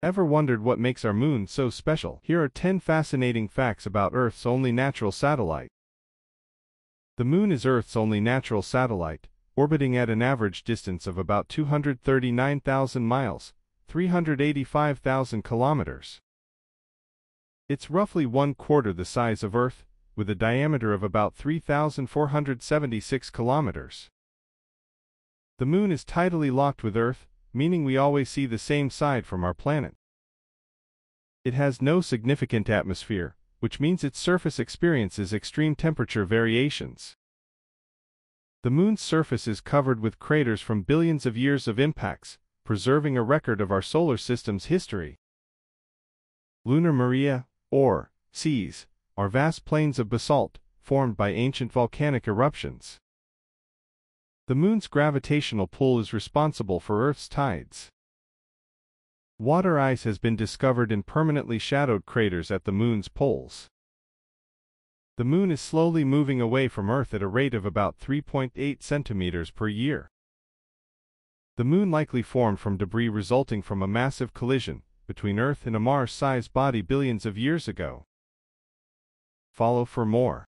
Ever wondered what makes our moon so special? Here are 10 fascinating facts about Earth's only natural satellite. The moon is Earth's only natural satellite, orbiting at an average distance of about 239,000 miles, 385,000 kilometers. It's roughly one quarter the size of Earth, with a diameter of about 3,476 kilometers. The moon is tidally locked with Earth, meaning we always see the same side from our planet. It has no significant atmosphere, which means its surface experiences extreme temperature variations. The moon's surface is covered with craters from billions of years of impacts, preserving a record of our solar system's history. Lunar Maria, or seas, are vast plains of basalt, formed by ancient volcanic eruptions. The moon's gravitational pull is responsible for Earth's tides. Water ice has been discovered in permanently shadowed craters at the moon's poles. The moon is slowly moving away from Earth at a rate of about 3.8 centimeters per year. The moon likely formed from debris resulting from a massive collision between Earth and a Mars-sized body billions of years ago. Follow for more.